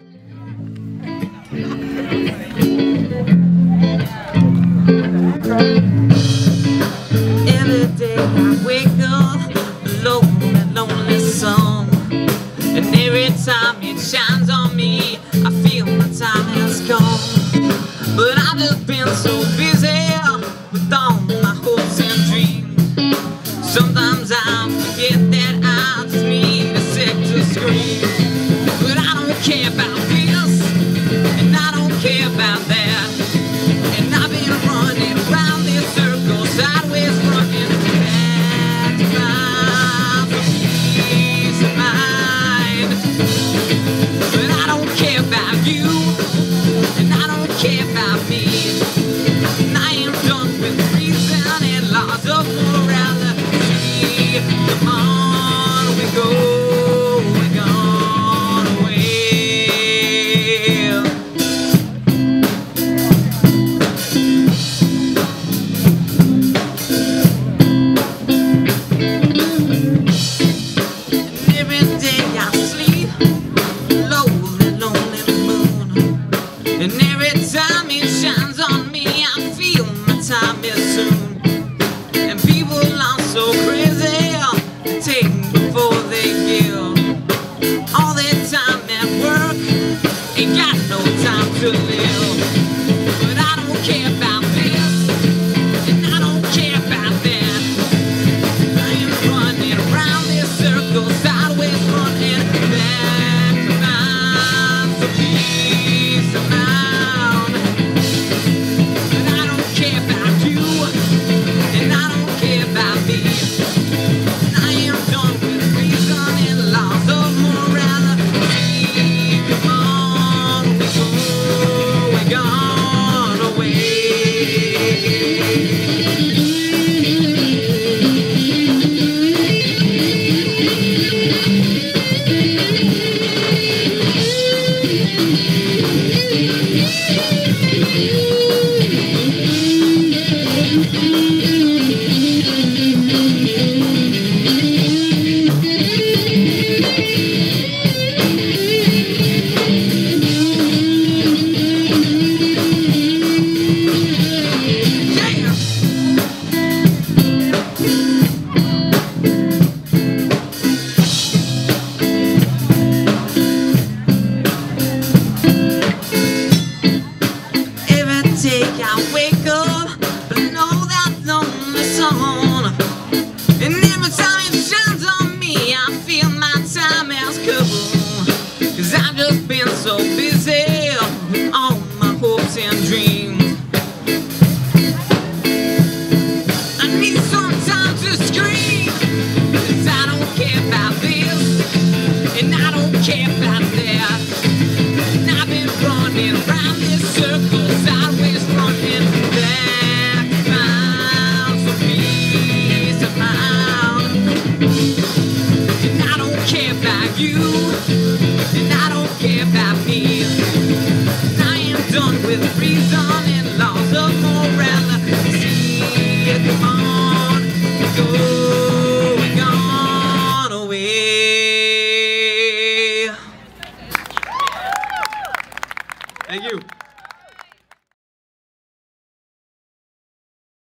Every day I wake up alone, a lonely song, and every time it shines on me. about peace and not time to live. But I don't care. And every time it shines on me I feel my time has Cause I've just been so busy. you, and I don't care about me. I am done with reason and laws of morality. Going away.